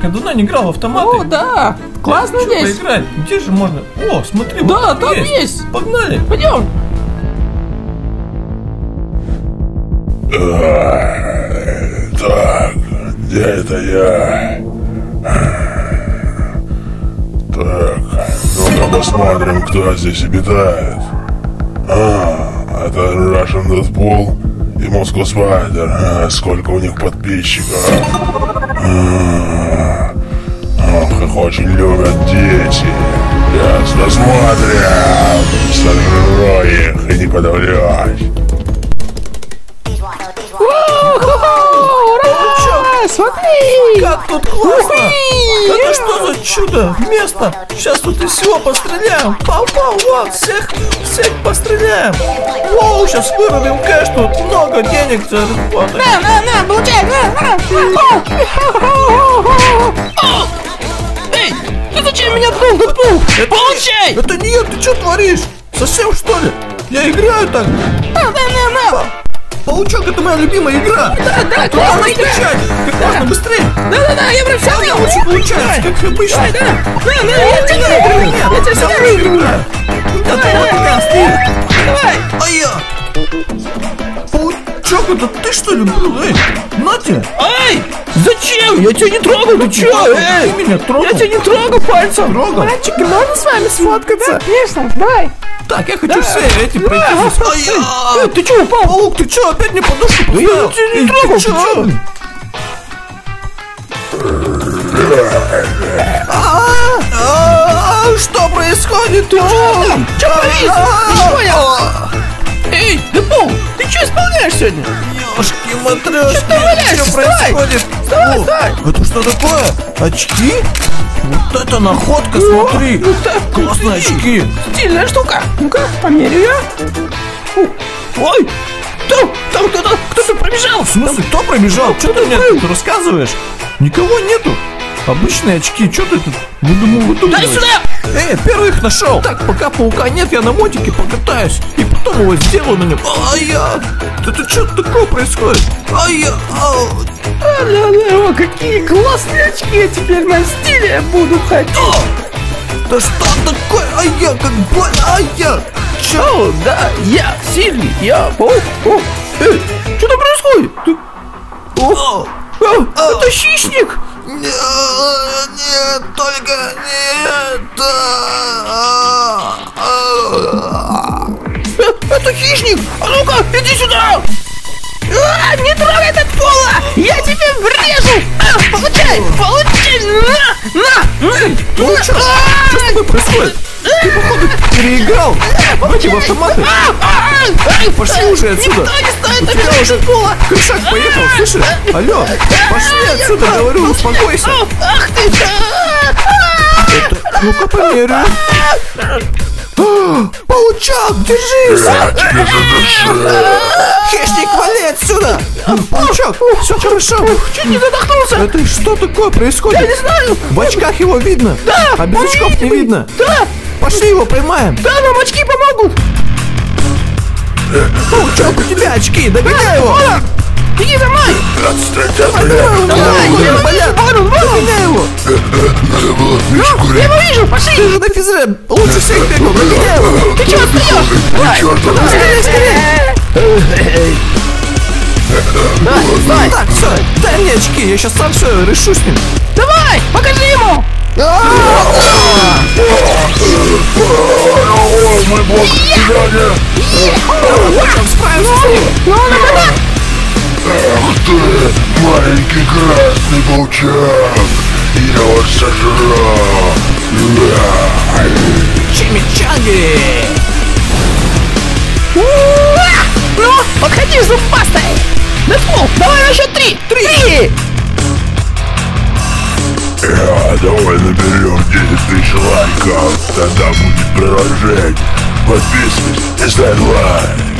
Давно не играл в автоматы. О, да. Классно Хочу здесь. поиграть. Где же можно? О, смотри, Да, вот там есть. Погнали. Пойдем. Так, где это я? Так, ну-ка посмотрим, кто здесь обитает. А, это Russian Deadpool и Moscow Spider. А, сколько у них подписчиков. А, их очень любят дети. Ясно, смотрим. Сожру их и не подавлюсь. Ура! Смотри! Как тут классно! Это что за чудо? Место! Сейчас тут из всего постреляем! Пау-пау, вот, всех, всех постреляем! Воу, сейчас вырубим кэш, тут много денег заработаем! На, на, на, получай, на, на! Дэдпул? Получай! Это не я, ты что творишь? Совсем что ли? Я играю так! На, на, на, на! Паучок, это моя любимая игра! Да, да, игра! скачать! Как можно быстрее! Да-да-да, я прям все У меня лучше получается, как обычно! Давай, да! На, на, я тебя выиграю! Нет, Я тебя я всегда выиграю! Это ты что ли был? Эй, на тебе! Ай! Зачем? Я тебя не трогал, ты чё? Да, Эй! ты меня трогал. Я тебя не трогал пальцем! Трогал? Мальчики, можно с вами сфоткаться? конечно, давай! Так, я хочу все эти пройти. Ай, ты чё, упал? Паук, ты чё, опять мне подушку поставил? я тебя не Эй, ты трогал, чё? ты чё? А, а, Что происходит? Ты чё там? Чё повис? А, Не понял. Что исполняешь сегодня? Ёшки матрешки, Чё ты валяешься? что Вставай! происходит? Вставай, О! Это что такое? Очки? Вот это находка, смотри! ну так, Классные очки! Стильная штука. Ну-ка, померю я. Ой, там, там кто-то, кто-то пробежал. В смысле, кто пробежал? Что ты мне тут рассказываешь? Никого нету. Обычные очки, что ты тут выдумал, Дай выдумываешь? сюда. Эй, первый их нашел. Так, пока паука нет, я на мотике покатаюсь. И потом его сделаю на нем. А я... Это что такое происходит? А я... ау. А-ля-ля, о, какие классные очки. Я теперь на стиле буду ходить. А! Да что такое? А я как больно. А я... Чё? Да, я сильный, я паук. О, эй, что там происходит? Ты- О, О, А. это хищник. Нет, нет, только нет. А, а. Это хищник! А ну-ка, иди сюда! А, не трогай этот пола! Я тебе врежу! А, получай! Получай! На! На! на, Паучок, на. что с тобой происходит? Переиграл в автоматы. Пошли уже отсюда. У тебя уже крышак поехал, слышишь? Алло, пошли отсюда, говорю, успокойся. Ах ты! да. Ну-ка померяю. А, Паучок, держись! Хищник, вали отсюда! Паучок, все хорошо. Чуть не задохнулся! Это что такое происходит? Я не знаю! В очках его видно? Да! А без очков не видно? Да! Пошли его поймаем. Да, нам очки помогут! Паучок, у тебя очки, догоняй его. Иди за мной! Отстань от меня! Давай, я болят. Вон он, вон он! Догоняй его. Ну, я его вижу, Ты пошли! же на физре лучше всех бегал, догоняй его. Ты чего отстаешь? Давай! Скорее, скорее. Давай, давай! Так, все, дай мне очки, я сейчас сам все решу с ним. Давай, покажи ему! Ой, мой сегодня! Паучок, справимся с ним. Ну, ну, Ах ты, маленький красный паучок! Я вас сожру! Чимичанги. Ну, подходи с зубастой! Дэдпул, давай на счет три! Три! Я довольно берем 10 тысяч лайков, тогда будет продолжение. Подписывайтесь и ставь лайк.